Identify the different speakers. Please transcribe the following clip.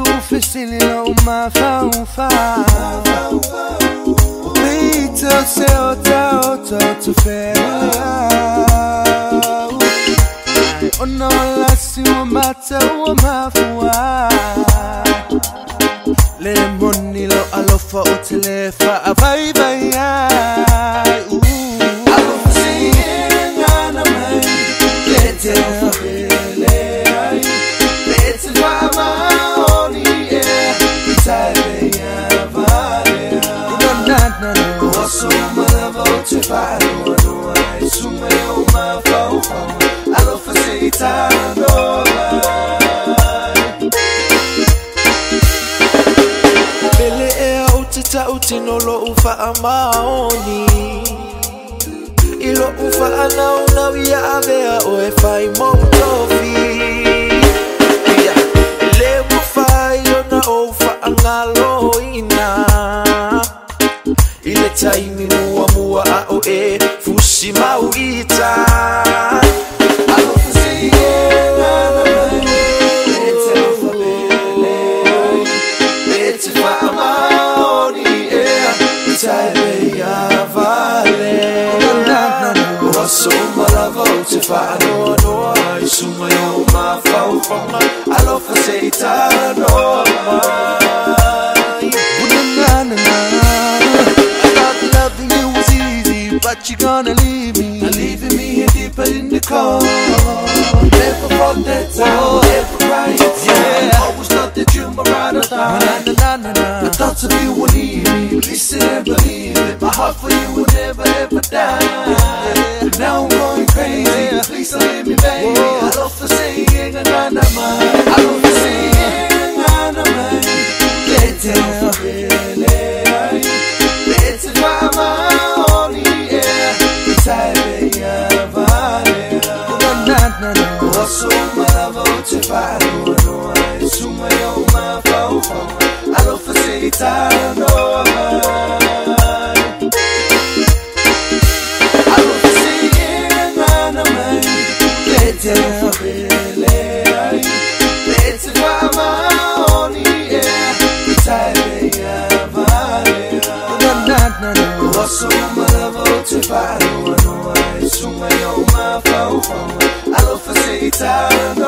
Speaker 1: ofisini loma faufa Mito se ota ota tufela Ono lasi wa mata wa mafua Le moni lo alofa utelefa Abai Suma lavotifado anuai Suma é uma faufa Alofaceitada ta avea oefai moutofi yeah. le mufai ona oufa taimi mua mua a ah, o oh, e eh. fusi mau ita. Alo fusi e ngana mai Lete ufa bele ai Lete fa amaoni e But you're gonna leave me. Leaving me here deeper in the cold. Never fought that time Never cried yeah. Always thought that you were right or die The thoughts of you will leave me. Listen and believe it. My heart for you will never ever die. Now I'm going crazy. Please don't leave me baby. I love for saying Anana man I love for saying Anana man Get down for really malava o te falo no ai Suma yo ma fau fau Alo facilita no mai Alo facilita no mai Lete fa bele ai Lete drama only yeah Italy ya vale Oso malava o te falo no ai Suma yo ma fau fau Alo facilita no mai